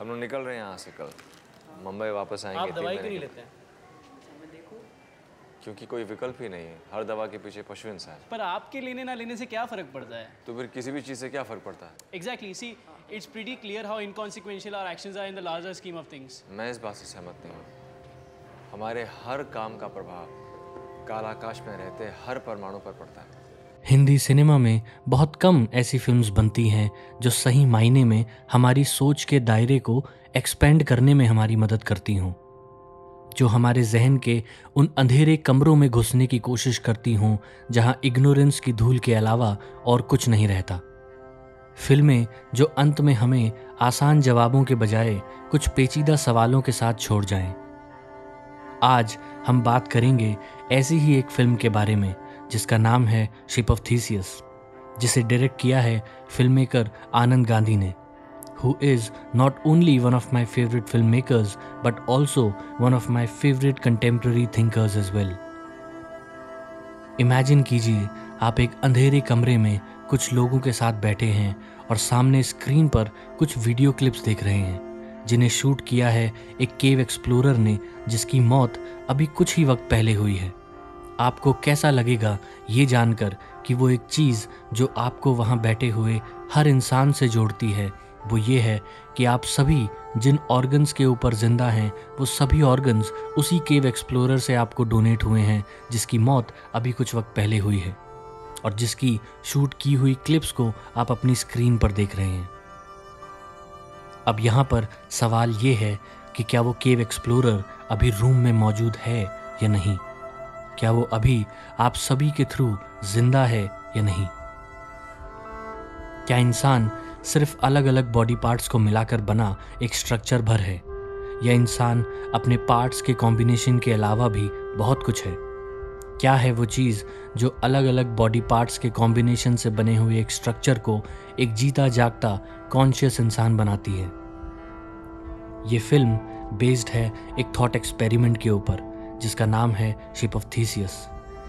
हम लोग निकल रहे हैं यहाँ से कल। मुंबई वापस आएँगे आप दवाई क्यों नहीं लेते हैं? क्योंकि कोई विकल्प ही नहीं है। हर दवा के पीछे पशु इंसान पर आपके लेने ना लेने से क्या फ़र्क पड़ता है? तो फिर किसी भी चीज़ से क्या फ़र्क पड़ता है? Exactly see it's pretty clear how inconsequential our actions are in the larger scheme of things मैं इस बात से सहमत नहीं हूँ। हमारे हर काम का प्रभाव काल आकाश में रहते हर परमाणु पर पड़ता है। हिंदी सिनेमा में बहुत कम ऐसी फिल्म्स बनती हैं जो सही मायने में हमारी सोच के दायरे को एक्सपेंड करने में हमारी मदद करती हों, जो हमारे जहन के उन अंधेरे कमरों में घुसने की कोशिश करती हों, जहाँ इग्नोरेंस की धूल के अलावा और कुछ नहीं रहता फ़िल्में जो अंत में हमें आसान जवाबों के बजाय कुछ पेचीदा सवालों के साथ छोड़ जाएँ। आज हम बात करेंगे ऐसी ही एक फ़िल्म के बारे में जिसका नाम है शिप ऑफ़ थीसियस जिसे डायरेक्ट किया है फ़िल्म मेकर आनंद गांधी ने, who is not only one of my favorite filmmakers, but also one of my favorite contemporary thinkers as well. Imagine कीजिए, आप एक अंधेरे कमरे में कुछ लोगों के साथ बैठे हैं और सामने स्क्रीन पर कुछ वीडियो क्लिप्स देख रहे हैं, जिन्हें शूट किया है एक केव एक्सप्लोरर ने, जिसकी मौत अभी कुछ ही वक्त पहले हुई है आपको कैसा लगेगा ये जानकर कि वो एक चीज़ जो आपको वहाँ बैठे हुए हर इंसान से जोड़ती है। वो ये है कि आप सभी जिन ऑर्गन्स के ऊपर ज़िंदा हैं, वो सभी ऑर्गन्स उसी केव एक्सप्लोरर से आपको डोनेट हुए हैं, जिसकी मौत अभी कुछ वक्त पहले हुई है और जिसकी शूट की हुई क्लिप्स को आप अपनी स्क्रीन पर देख रहे हैं। अब यहाँ पर सवाल ये है कि क्या वो केव एक्सप्लोरर अभी रूम में मौजूद है या नहीं? क्या वो अभी आप सभी के थ्रू ज़िंदा है या नहीं? क्या इंसान सिर्फ़ अलग अलग बॉडी पार्ट्स को मिलाकर बना एक स्ट्रक्चर भर है? या इंसान अपने पार्ट्स के कॉम्बिनेशन के अलावा भी बहुत कुछ है? क्या है वो चीज़ जो अलग अलग बॉडी पार्ट्स के कॉम्बिनेशन से बने हुए एक स्ट्रक्चर को एक जीता जागता कॉन्शियस इंसान बनाती है? ये फ़िल्म बेस्ड है एक थॉट एक्सपेरिमेंट के ऊपर। जिसका नाम है शिप ऑफ़ थीसियस,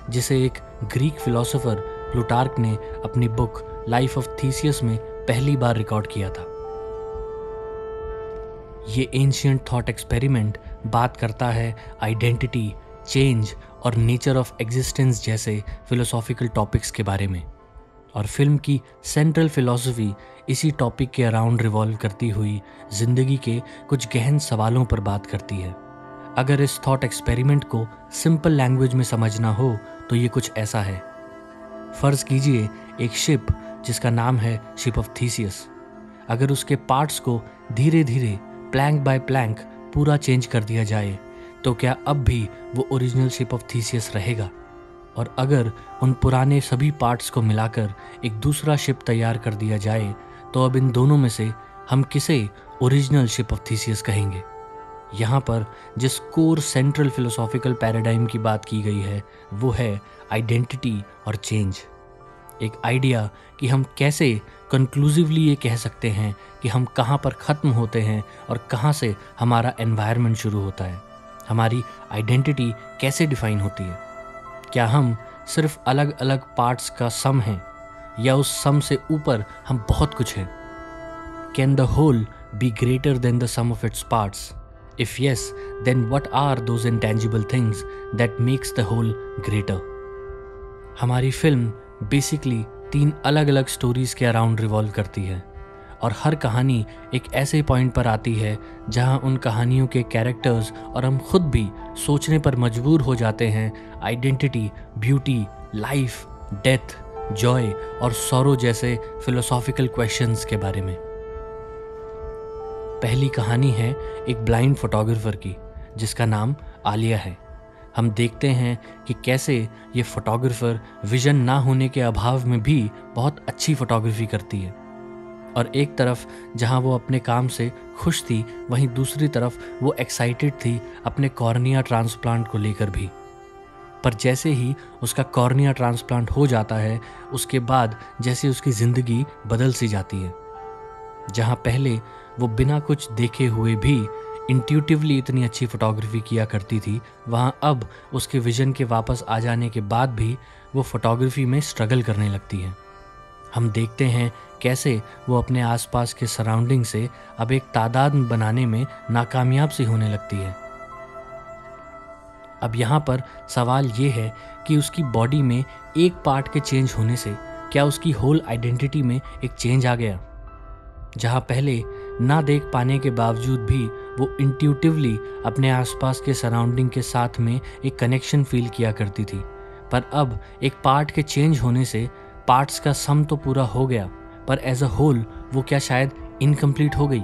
जिसे एक ग्रीक फिलोसोफर प्लूटार्क ने अपनी बुक लाइफ ऑफ़ थीसियस में पहली बार रिकॉर्ड किया था। ये एंशियंट थॉट एक्सपेरिमेंट बात करता है आइडेंटिटी, चेंज और नेचर ऑफ़ एग्जिस्टेंस जैसे फिलोसॉफिकल टॉपिक्स के बारे में। और फ़िल्म की सेंट्रल फिलॉसफी इसी टॉपिक के अराउंड रिवॉल्व करती हुई ज़िंदगी के कुछ गहन सवालों पर बात करती है। अगर इस थॉट एक्सपेरिमेंट को सिंपल लैंग्वेज में समझना हो तो ये कुछ ऐसा है। फ़र्ज़ कीजिए, एक शिप जिसका नाम है शिप ऑफ़ थीसियस अगर उसके पार्ट्स को धीरे धीरे प्लैंक बाय प्लैंक पूरा चेंज कर दिया जाए तो क्या अब भी वो ओरिजिनल शिप ऑफ़ थीसियस रहेगा? और अगर उन पुराने सभी पार्ट्स को मिलाकर एक दूसरा शिप तैयार कर दिया जाए तो अब इन दोनों में से हम किसे ओरिजिनल शिप ऑफ़ थीसियस कहेंगे? यहाँ पर जिस कोर सेंट्रल फिलोसॉफिकल पैराडाइम की बात की गई है, वो है आइडेंटिटी और चेंज। एक आइडिया कि हम कैसे कंक्लूसिवली ये कह सकते हैं कि हम कहाँ पर ख़त्म होते हैं और कहाँ से हमारा एनवायरनमेंट शुरू होता है। हमारी आइडेंटिटी कैसे डिफाइन होती है? क्या हम सिर्फ़ अलग अलग पार्ट्स का सम हैं, या उस सम से ऊपर हम बहुत कुछ हैं? Can the whole be greater than the sum of its parts? If yes then what are those intangible things that makes the whole greater हमारी फ़िल्म बेसिकली तीन अलग अलग स्टोरीज के अराउंड रिवॉल्व करती है। और हर कहानी एक ऐसे पॉइंट पर आती है, जहाँ उन कहानियों के कैरेक्टर्स और हम खुद भी सोचने पर मजबूर हो जाते हैं। Identity beauty life death joy और सौरो जैसे फिलोसॉफिकल क्वेश्चंस के बारे में। पहली कहानी है एक ब्लाइंड फोटोग्राफर की, जिसका नाम आलिया है। हम देखते हैं कि कैसे ये फोटोग्राफर विजन ना होने के अभाव में भी बहुत अच्छी फोटोग्राफी करती है। और एक तरफ़ जहाँ वो अपने काम से खुश थी, वहीं दूसरी तरफ़ वो एक्साइटेड थी अपने कॉर्निया ट्रांसप्लांट को लेकर भी। पर जैसे ही उसका कॉर्निया ट्रांसप्लांट हो जाता है, उसके बाद जैसे उसकी ज़िंदगी बदल सी जाती है। जहाँ पहले वो बिना कुछ देखे हुए भी इंट्यूटिवली इतनी अच्छी फोटोग्राफी किया करती थी। वहाँ अब उसके विजन के वापस आ जाने के बाद भी वो फोटोग्राफी में स्ट्रगल करने लगती है। हम देखते हैं कैसे वो अपने आसपास के सराउंडिंग से अब एक तादाद बनाने में नाकामयाब सी होने लगती है। अब यहाँ पर सवाल ये है कि उसकी बॉडी में एक पार्ट के चेंज होने से क्या उसकी होल आइडेंटिटी में एक चेंज आ गया? जहाँ पहले ना देख पाने के बावजूद भी वो इंट्यूटिवली अपने आसपास के सराउंडिंग के साथ में एक कनेक्शन फील किया करती थी। पर अब एक पार्ट के चेंज होने से पार्ट्स का सम तो पूरा हो गया, पर एज अ होल वो क्या शायद इनकम्प्लीट हो गई?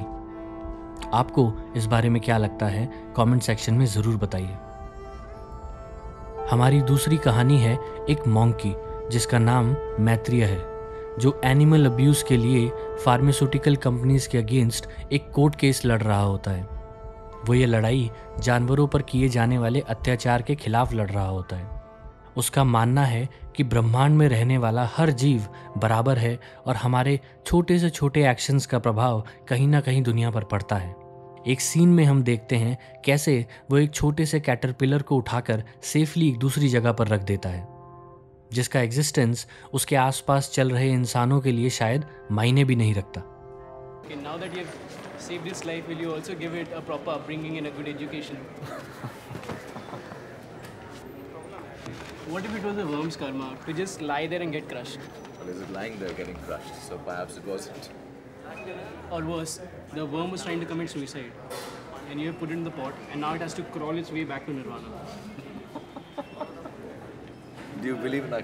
आपको इस बारे में क्या लगता है? कमेंट सेक्शन में ज़रूर बताइए। हमारी दूसरी कहानी है एक मॉन्क की जिसका नाम मैत्रिय है। जो एनिमल अब्यूज़ के लिए फार्मास्यूटिकल कंपनीज़ के अगेंस्ट एक कोर्ट केस लड़ रहा होता है। वो ये लड़ाई जानवरों पर किए जाने वाले अत्याचार के खिलाफ लड़ रहा होता है। उसका मानना है कि ब्रह्मांड में रहने वाला हर जीव बराबर है और हमारे छोटे से छोटे एक्शंस का प्रभाव कहीं ना कहीं दुनिया पर पड़ता है। एक सीन में हम देखते हैं कैसे वो एक छोटे से कैटरपिलर को उठाकर सेफली एक दूसरी जगह पर रख देता है। जिसका एग्जिस्टेंस उसके आसपास चल रहे इंसानों के लिए शायद मायने भी नहीं रखता what if it was a worm's karma to just lie there and get crushed? Well, is it lying there getting crushed? So perhaps it wasn't. Or worse, the worm was trying to commit suicide. And you have put it in the pot, and now it has to crawl its way back to nirvana. Our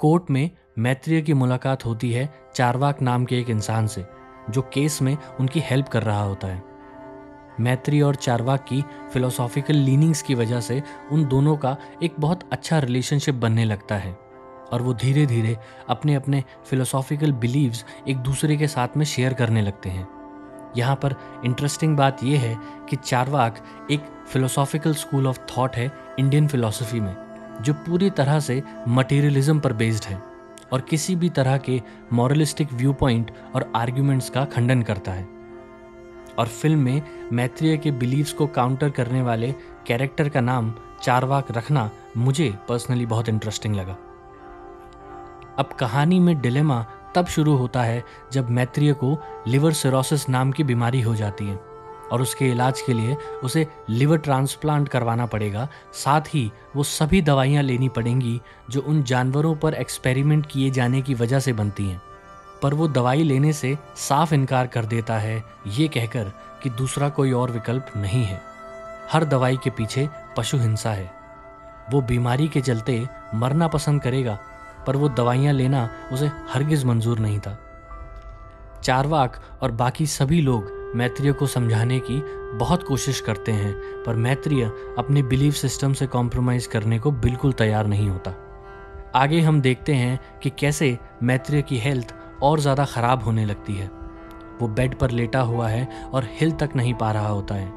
court में मैत्रिय की मुलाकात होती है चारवाक नाम के एक इंसान से, जो केस में उनकी हेल्प कर रहा होता है। मैत्री और चारवाक की फिलोसॉफिकल लीनिंग्स की वजह से उन दोनों का एक बहुत अच्छा रिलेशनशिप बनने लगता है, और वो धीरे धीरे अपने अपने फिलोसॉफिकल बिलीव्स एक दूसरे के साथ में शेयर करने लगते हैं। यहाँ पर इंटरेस्टिंग बात यह है कि चारवाक एक फिलोसॉफिकल स्कूल ऑफ़ थॉट है, इंडियन फिलोसफी में। जो पूरी तरह से मटेरियलिज्म पर बेस्ड है और किसी भी तरह के मॉरलिस्टिक व्यू पॉइंट और आर्ग्यूमेंट्स का खंडन करता है। और फ़िल्म में मैत्रेय के बिलीव्स को काउंटर करने वाले कैरेक्टर का नाम चारवाक रखना मुझे पर्सनली बहुत इंटरेस्टिंग लगा। अब कहानी में डिलेमा तब शुरू होता है जब मैत्रेय को लिवर सिरोसिस नाम की बीमारी हो जाती है। और उसके इलाज के लिए उसे लिवर ट्रांसप्लांट करवाना पड़ेगा। साथ ही वो सभी दवाइयाँ लेनी पड़ेंगी जो उन जानवरों पर एक्सपेरिमेंट किए जाने की वजह से बनती हैं। पर वो दवाई लेने से साफ़ इनकार कर देता है, ये कहकर कि दूसरा कोई और विकल्प नहीं है। हर दवाई के पीछे पशु हिंसा है। वो बीमारी के चलते मरना पसंद करेगा, पर वो दवाइयाँ लेना उसे हरगिज मंजूर नहीं था। चारवाक और बाकी सभी लोग मैत्रिय को समझाने की बहुत कोशिश करते हैं, पर मैत्रिय अपने बिलीफ सिस्टम से कॉम्प्रोमाइज़ करने को बिल्कुल तैयार नहीं होता। आगे हम देखते हैं कि कैसे मैत्रिय की हेल्थ और ज़्यादा ख़राब होने लगती है। वो बेड पर लेटा हुआ है और हिल तक नहीं पा रहा होता है।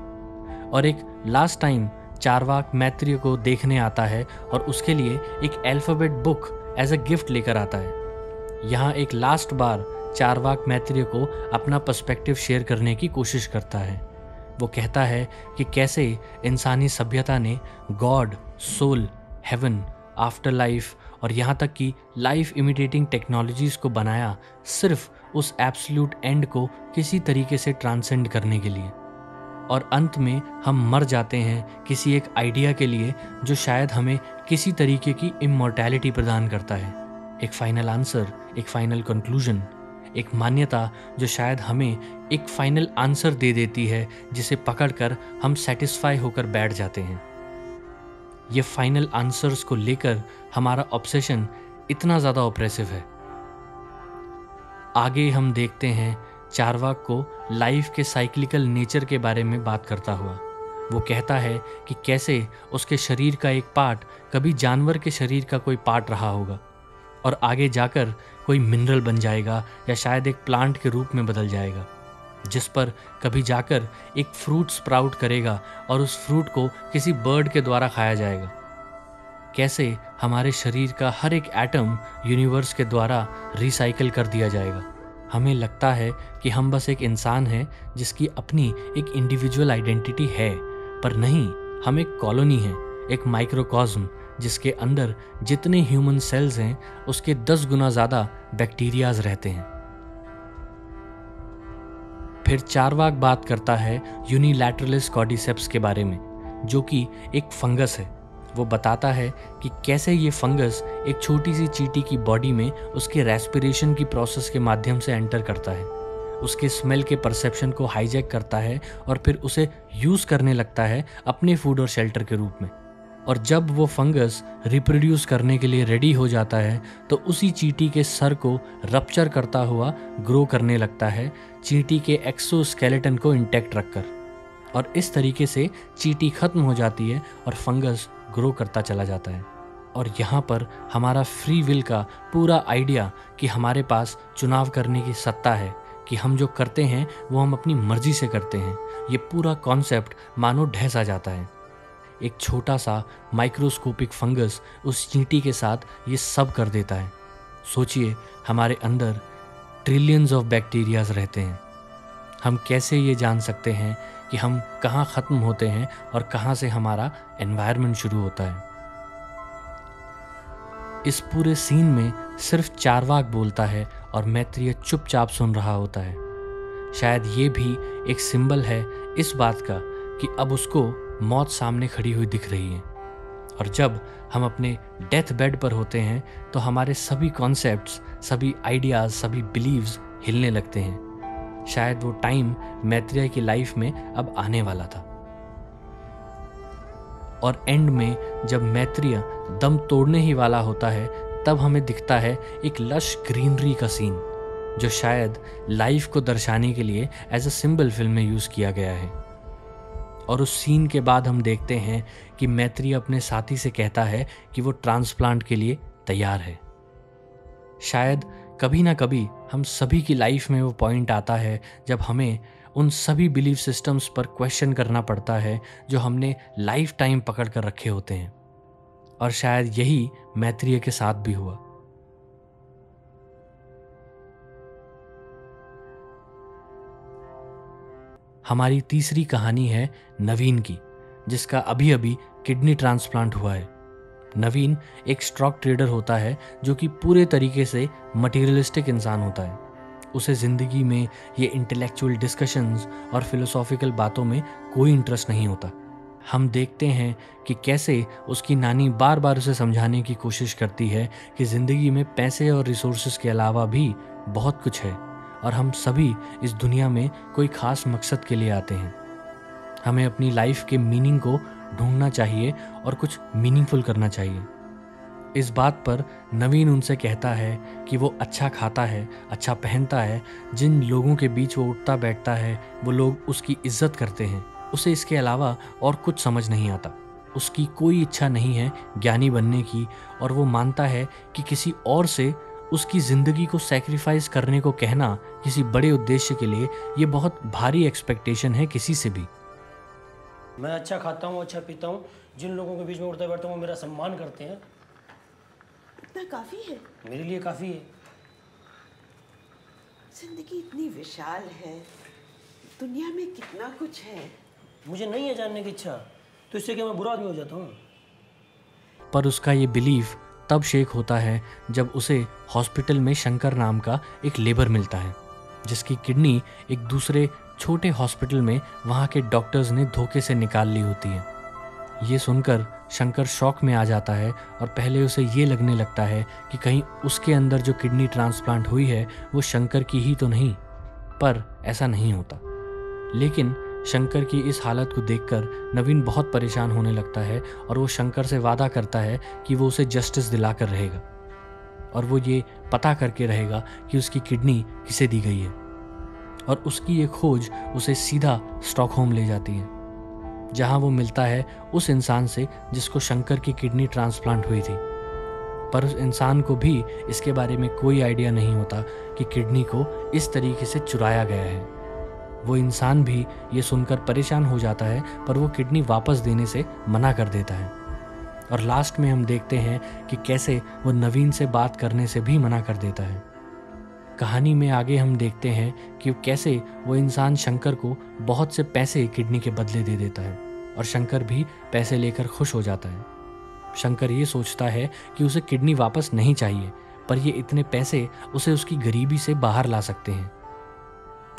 और एक लास्ट टाइम चारवाक मैत्रिय को देखने आता है और उसके लिए एक alphabet book as a gift लेकर आता है। यहाँ एक लास्ट बार चारवाक मैत्रिय को अपना पर्सपेक्टिव शेयर करने की कोशिश करता है। वो कहता है कि कैसे इंसानी सभ्यता ने God soul heaven after life और यहाँ तक कि लाइफ इमिटेटिंग टेक्नोलॉजीज़ को बनाया सिर्फ़ उस एब्सोल्यूट एंड को किसी तरीके से ट्रांसेंड करने के लिए। और अंत में हम मर जाते हैं किसी एक आइडिया के लिए जो शायद हमें किसी तरीके की इमोर्टैलिटी प्रदान करता है। एक फाइनल आंसर एक फाइनल कंक्लूजन एक मान्यता जो शायद हमें एक फाइनल आंसर दे देती है, जिसे पकड़कर हम सेटिस्फाई होकर बैठ जाते हैं। ये फाइनल आंसर्स को लेकर हमारा ऑब्सेशन इतना ज़्यादा ऑपरेसिव है। आगे हम देखते हैं चारवाक को लाइफ के साइक्लिकल नेचर के बारे में बात करता हुआ। वो कहता है कि कैसे उसके शरीर का एक पार्ट कभी जानवर के शरीर का कोई पार्ट रहा होगा, और आगे जाकर कोई मिनरल बन जाएगा या शायद एक प्लांट के रूप में बदल जाएगा, जिस पर कभी जाकर एक फ्रूट स्प्राउट करेगा और उस फ्रूट को किसी बर्ड के द्वारा खाया जाएगा। कैसे हमारे शरीर का हर एक एटम यूनिवर्स के द्वारा रिसाइकल कर दिया जाएगा? हमें लगता है कि हम बस एक इंसान हैं जिसकी अपनी एक इंडिविजुअल आइडेंटिटी है, पर नहीं, हम एक कॉलोनी हैं, एक माइक्रोकॉज्म जिसके अंदर जितने ह्यूमन सेल्स हैं, उसके दस गुना ज़्यादा बैक्टीरियाज रहते हैं। फिर चारवाक बात करता है यूनिलैटरलिस कॉडिसेप्स के बारे में, जो कि एक फंगस है। वो बताता है कि कैसे ये फंगस एक छोटी सी चीटी की बॉडी में उसके रेस्पिरेशन की प्रोसेस के माध्यम से एंटर करता है। उसके स्मेल के परसेप्शन को हाईजैक करता है और फिर उसे यूज़ करने लगता है अपने फ़ूड और शेल्टर के रूप में। और जब वो फंगस रिप्रोड्यूस करने के लिए रेडी हो जाता है तो उसी चींटी के सर को रप्चर करता हुआ ग्रो करने लगता है, चीटी के एक्सोस्केलेटन को इंटैक्ट रखकर। और इस तरीके से चींटी खत्म हो जाती है और फंगस ग्रो करता चला जाता है। और यहाँ पर हमारा फ्री विल का पूरा आइडिया कि हमारे पास चुनाव करने की सत्ता है, कि हम जो करते हैं, वो हम अपनी मर्ज़ी से करते हैं। ये पूरा कॉन्सेप्ट मानो ढह सा जाता है। एक छोटा सा माइक्रोस्कोपिक फंगस उस चींटी के साथ ये सब कर देता है। सोचिए, हमारे अंदर ट्रिलियंस ऑफ़ बैक्टीरियाज रहते हैं। हम कैसे ये जान सकते हैं कि हम कहाँ ख़त्म होते हैं और कहाँ से हमारा एनवायरनमेंट शुरू होता है? इस पूरे सीन में सिर्फ़ चारवाक बोलता है और मैत्रिय चुपचाप सुन रहा होता है। शायद ये भी एक सिंबल है इस बात का कि अब उसको मौत सामने खड़ी हुई दिख रही है। और जब हम अपने डेथ बेड पर होते हैं तो हमारे सभी कॉन्सेप्ट्स सभी आइडियाज़ सभी बिलीव्स हिलने लगते हैं। शायद वो टाइम मैत्रिया की लाइफ में अब आने वाला था। और एंड में जब मैत्रिय दम तोड़ने ही वाला होता है, तब हमें दिखता है एक लश ग्रीनरी का सीन जो शायद लाइफ को दर्शाने के लिए एज अ सिंबल फ़िल्म में यूज़ किया गया है। और उस सीन के बाद हम देखते हैं कि मैत्री अपने साथी से कहता है कि वो ट्रांसप्लांट के लिए तैयार है। शायद कभी ना कभी हम सभी की लाइफ में वो पॉइंट आता है जब हमें उन सभी बिलीफ सिस्टम्स पर क्वेश्चन करना पड़ता है जो हमने लाइफ टाइम पकड़ कर रखे होते हैं। और शायद यही मैत्रीय के साथ भी हुआ। हमारी तीसरी कहानी है नवीन की, जिसका अभी अभी किडनी ट्रांसप्लांट हुआ है। नवीन एक स्टॉक ट्रेडर होता है, जो कि पूरे तरीके से मटेरियलिस्टिक इंसान होता है। उसे ज़िंदगी में ये इंटेलेक्चुअल डिस्कशंस और फिलोसॉफिकल बातों में कोई इंटरेस्ट नहीं होता। हम देखते हैं कि कैसे उसकी नानी बार बार उसे समझाने की कोशिश करती है कि ज़िंदगी में पैसे और रिसोर्सेज के अलावा भी बहुत कुछ है। और हम सभी इस दुनिया में कोई ख़ास मकसद के लिए आते हैं। हमें अपनी लाइफ के मीनिंग को ढूंढना चाहिए और कुछ मीनिंगफुल करना चाहिए। इस बात पर नवीन उनसे कहता है कि वो अच्छा खाता है अच्छा पहनता है, जिन लोगों के बीच वो उठता बैठता है, वो लोग उसकी इज़्ज़त करते हैं। उसे इसके अलावा और कुछ समझ नहीं आता। उसकी कोई इच्छा नहीं है ज्ञानी बनने की और वो मानता है कि किसी और से उसकी ज़िंदगी को सेक्रीफाइस करने को कहना किसी बड़े उद्देश्य के लिए ये बहुत भारी एक्सपेक्टेशन है किसी से भी। मैं अच्छा खाता हूँ अच्छा पीता हूँ। जिन लोगों के बीच में उठता बैठता हूँ मेरा सम्मान करते हैं। इतना काफ़ी है। मेरे लिए काफ़ी है। ज़िंदगी इतनी विशाल है। दुनिया में कितना कुछ है। मुझे नहीं है जानने की इच्छा तो इससे क्या मैं बुरा आदमी हो जाता हूँ? पर उसका ये बिलीफ तब शेक होता है जब उसे हॉस्पिटल में शंकर नाम का एक लेबर मिलता है, जिसकी किडनी एक दूसरे छोटे हॉस्पिटल में वहाँ के डॉक्टर्स ने धोखे से निकाल ली होती है। ये सुनकर शंकर शौक में आ जाता है और पहले उसे ये लगने लगता है कि कहीं उसके अंदर जो किडनी ट्रांसप्लांट हुई है, वो शंकर की ही तो नहीं, पर ऐसा नहीं होता। लेकिन शंकर की इस हालत को देखकर नवीन बहुत परेशान होने लगता है और वो शंकर से वादा करता है कि वो उसे जस्टिस दिलाकर रहेगा। और वो ये पता करके रहेगा कि उसकी किडनी किसे दी गई है। और उसकी ये खोज उसे सीधा स्टॉकहोम ले जाती है, जहाँ वो मिलता है उस इंसान से जिसको शंकर की किडनी ट्रांसप्लांट हुई थी। पर उस इंसान को भी इसके बारे में कोई आइडिया नहीं होता कि किडनी को इस तरीके से चुराया गया है। वो इंसान भी ये सुनकर परेशान हो जाता है, पर वो किडनी वापस देने से मना कर देता है। और लास्ट में हम देखते हैं कि कैसे वो नवीन से बात करने से भी मना कर देता है। कहानी में आगे हम देखते हैं कि कैसे वो इंसान शंकर को बहुत से पैसे किडनी के बदले दे देता है, और शंकर भी पैसे लेकर खुश हो जाता है। शंकर ये सोचता है कि उसे किडनी वापस नहीं चाहिए, पर ये इतने पैसे उसे उसकी गरीबी से बाहर ला सकते हैं।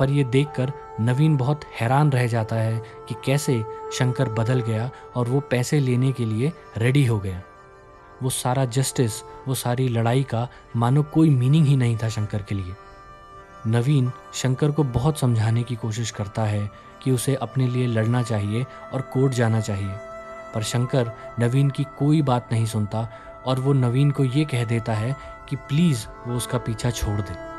पर यह देखकर नवीन बहुत हैरान रह जाता है कि कैसे शंकर बदल गया और वो पैसे लेने के लिए रेडी हो गया। वो सारा जस्टिस वो सारी लड़ाई का मानो कोई मीनिंग ही नहीं था शंकर के लिए। नवीन शंकर को बहुत समझाने की कोशिश करता है कि उसे अपने लिए लड़ना चाहिए और कोर्ट जाना चाहिए। पर शंकर नवीन की कोई बात नहीं सुनता और वो नवीन को ये कह देता है कि प्लीज़ वो उसका पीछा छोड़ दे।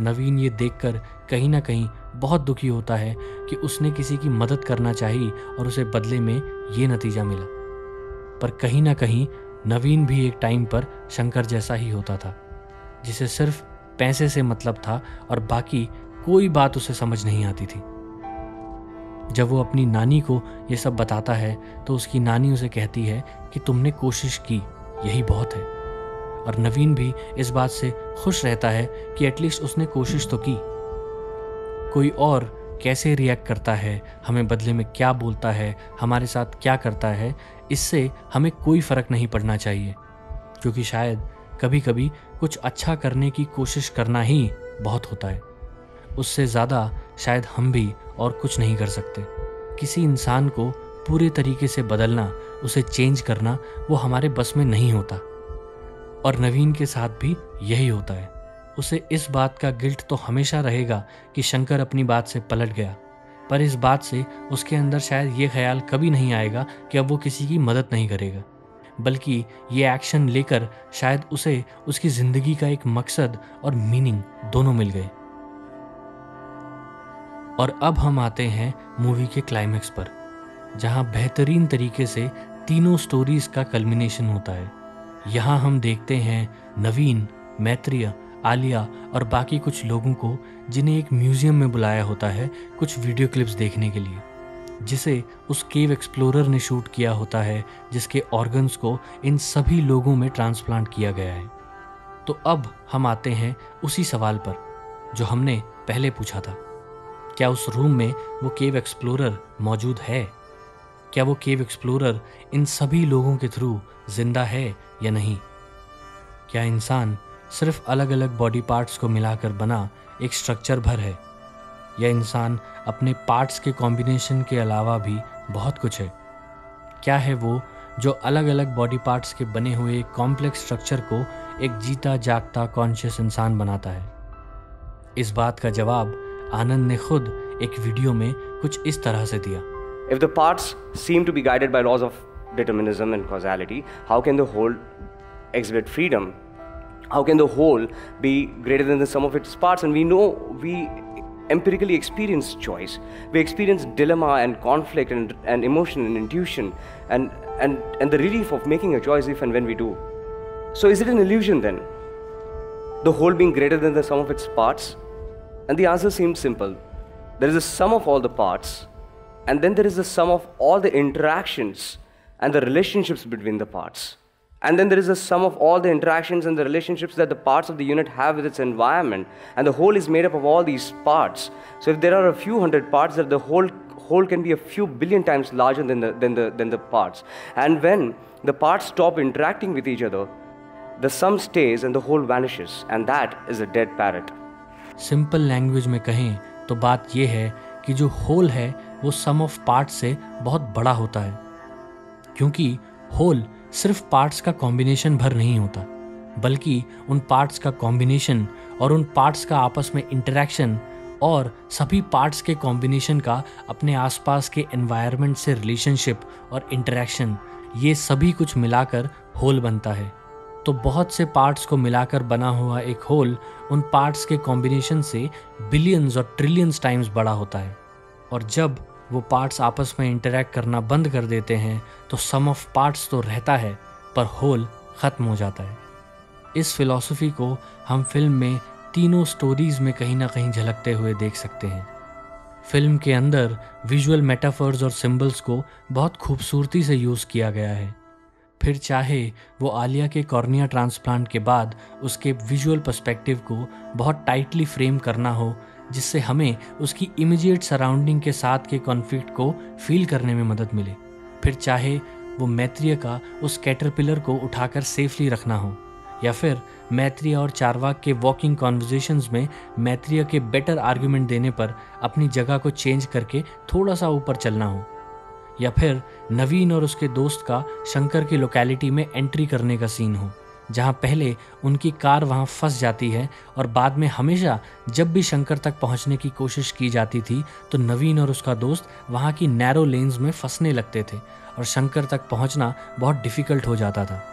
नवीन ये देखकर कहीं ना कहीं बहुत दुखी होता है कि उसने किसी की मदद करना चाहिए और उसे बदले में ये नतीजा मिला। पर कहीं ना कहीं नवीन भी एक टाइम पर शंकर जैसा ही होता था, जिसे सिर्फ़ पैसे से मतलब था और बाकी कोई बात उसे समझ नहीं आती थी। जब वो अपनी नानी को ये सब बताता है तो उसकी नानी उसे कहती है कि तुमने कोशिश की, यही बहुत है। और नवीन भी इस बात से खुश रहता है कि एटलीस्ट उसने कोशिश तो की। कोई और कैसे रिएक्ट करता है, हमें बदले में क्या बोलता है, हमारे साथ क्या करता है, इससे हमें कोई फ़र्क नहीं पड़ना चाहिए। क्योंकि शायद कभी कभी कुछ अच्छा करने की कोशिश करना ही बहुत होता है। उससे ज़्यादा शायद हम भी और कुछ नहीं कर सकते। किसी इंसान को पूरे तरीके से बदलना, उसे चेंज करना वो हमारे बस में नहीं होता। और नवीन के साथ भी यही होता है। उसे इस बात का गिल्ट तो हमेशा रहेगा कि शंकर अपनी बात से पलट गया। पर इस बात से उसके अंदर शायद ये ख्याल कभी नहीं आएगा कि अब वो किसी की मदद नहीं करेगा। बल्कि ये एक्शन लेकर शायद उसे उसकी ज़िंदगी का एक मकसद और मीनिंग दोनों मिल गए। और अब हम आते हैं मूवी के क्लाइमैक्स पर, जहाँ बेहतरीन तरीके से तीनों स्टोरीज का कल्मिनेशन होता है। यहाँ हम देखते हैं नवीन, मैत्रिय, आलिया और बाकी कुछ लोगों को जिन्हें एक म्यूज़ियम में बुलाया होता है कुछ वीडियो क्लिप्स देखने के लिए। जिसे उस केव एक्सप्लोरर ने शूट किया होता है, जिसके ऑर्गन्स को इन सभी लोगों में ट्रांसप्लांट किया गया है। तो अब हम आते हैं उसी सवाल पर, जो हमने पहले पूछा था। क्या उस रूम में वो केव एक्सप्लोरर मौजूद है? क्या वो केव एक्सप्लोरर इन सभी लोगों के थ्रू ज़िंदा है या नहीं? क्या इंसान सिर्फ़ अलग अलग बॉडी पार्ट्स को मिलाकर बना एक स्ट्रक्चर भर है? या इंसान अपने पार्ट्स के कॉम्बिनेशन के अलावा भी बहुत कुछ है? क्या है वो जो अलग अलग बॉडी पार्ट्स के बने हुए कॉम्प्लेक्स स्ट्रक्चर को एक जीता जागता कॉन्शियस इंसान बनाता है? इस बात का जवाब आनंद ने खुद एक वीडियो में कुछ इस तरह से दिया। If the parts seem to be guided by laws of determinism and causality, how can the whole exhibit freedom? How can the whole be greater than the sum of its parts? And we know we empirically experience choice. We experience dilemma and conflict and, and emotion and intuition and, and, and the relief of making a choice if and when we do. So, is it an illusion then? The whole being greater than the sum of its parts? And the answer seems simple. There is a sum of all the parts, and then there is the sum of all the interactions and the relationships between the parts. And then there is a sum of all the interactions and the relationships that the parts of the unit have with its environment. And the whole is made up of all these parts. So if there are a few hundred parts, that the whole whole can be a few billion times larger than the, than the, than the parts. And when the parts stop interacting with each other, the sum stays and the whole vanishes. And that is a dead parrot. Simple language में कहें तो बात यह है कि जो whole है वो सम ऑफ़ पार्ट से बहुत बड़ा होता है। क्योंकि होल सिर्फ़ पार्ट्स का कॉम्बिनेशन भर नहीं होता, बल्कि उन पार्ट्स का कॉम्बिनेशन और उन पार्ट्स का आपस में इंटरेक्शन और सभी पार्ट्स के कॉम्बिनेशन का अपने आसपास के एनवायरनमेंट से रिलेशनशिप और इंटरेक्शन ये सभी कुछ मिलाकर होल बनता है। तो बहुत से पार्ट्स को मिलाकर बना हुआ एक होल उन पार्ट्स के कॉम्बिनेशन से बिलियंस और ट्रिलियंस टाइम्स बड़ा होता है। और जब वो पार्ट्स आपस में इंटरेक्ट करना बंद कर देते हैं तो सम ऑफ़ पार्ट्स तो रहता है, पर होल ख़त्म हो जाता है। इस फिलॉसफी को हम फ़िल्म में तीनों स्टोरीज में कहीं ना कहीं झलकते हुए देख सकते हैं। फ़िल्म के अंदर विजुअल मेटाफर्स और सिंबल्स को बहुत खूबसूरती से यूज़ किया गया है। फिर चाहे वो आलिया के कॉर्निया ट्रांसप्लांट के बाद उसके विजुअल पर्सपेक्टिव को बहुत टाइटली फ्रेम करना हो जिससे हमें उसकी इमीडिएट सराउंडिंग के साथ के कॉन्फ्लिक्ट को फील करने में मदद मिले। फिर चाहे वो मैत्रिय का उस कैटरपिलर को उठाकर सेफली रखना हो, या फिर मैत्रिय और चारवाक के वॉकिंग कॉन्वर्जेशंस में मैत्रिय के बेटर आर्ग्यूमेंट देने पर अपनी जगह को चेंज करके थोड़ा सा ऊपर चलना हो, या फिर नवीन और उसके दोस्त का शंकर की लोकेलिटी में एंट्री करने का सीन हो। जहाँ पहले उनकी कार वहाँ फंस जाती है और बाद में हमेशा जब भी शंकर तक पहुँचने की कोशिश की जाती थी तो नवीन और उसका दोस्त वहाँ की नैरो लेन्स में फंसने लगते थे और शंकर तक पहुँचना बहुत डिफ़िकल्ट हो जाता था।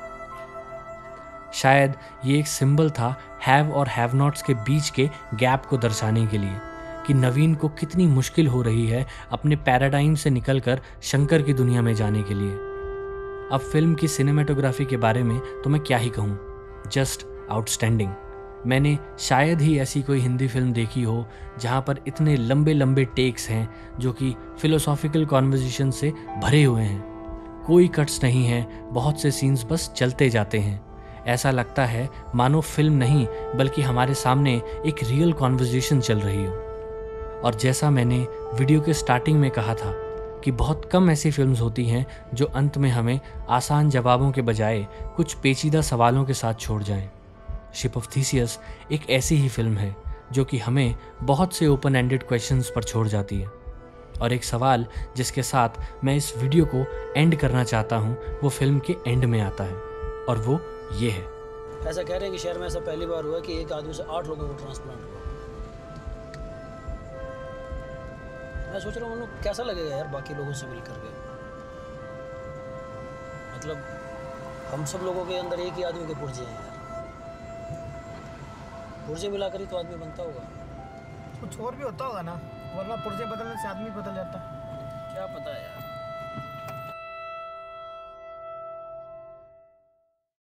शायद ये एक सिंबल था हैव और हैव नॉट्स के बीच के गैप को दर्शाने के लिए कि नवीन को कितनी मुश्किल हो रही है अपने पैराडाइम से निकलकर शंकर की दुनिया में जाने के लिए। अब फ़िल्म की सिनेमाटोग्राफी के बारे में तो मैं क्या ही कहूँ? जस्ट आउटस्टैंडिंग मैंने शायद ही ऐसी कोई हिंदी फ़िल्म देखी हो, जहाँ पर इतने लंबे लंबे टेक्स हैं, जो कि फिलोसॉफिकल कॉन्वर्जेशन से भरे हुए हैं। कोई कट्स नहीं हैं, बहुत से सीन्स बस चलते जाते हैं। ऐसा लगता है, मानो फ़िल्म नहीं, बल्कि हमारे सामने एक रियल कॉन्वर्जेशन चल रही हो। और जैसा मैंने वीडियो के स्टार्टिंग में कहा था कि बहुत कम ऐसी फिल्म्स होती हैं जो अंत में हमें आसान जवाबों के बजाय कुछ पेचीदा सवालों के साथ छोड़ जाएँ। शिप ऑफ़ थीसियस एक ऐसी ही फ़िल्म है, जो कि हमें बहुत से ओपन एंडेड क्वेश्चंस पर छोड़ जाती है। और एक सवाल जिसके साथ मैं इस वीडियो को एंड करना चाहता हूँ, वो फ़िल्म के एंड में आता है, और वो ये है। ऐसा कह रहे हैं कि शहर में ऐसा पहली बार हुआ कि एक आदमी से आठ लोगों को ट्रांसप्लांट हुआ। मैं सोच रहा हूँ उन्होंने कैसा लगेगा यार बाकी लोगों से मिल करके मतलब हम सब लोगों के अंदर एक ही आदमी के पुर्जे हैं यार। पुर्जे मिलाकर ही तो आदमी बनता होगा। कुछ और भी होता होगा ना वरना पुर्जे बदलने से आदमी बदल जाता। क्या पता है यार।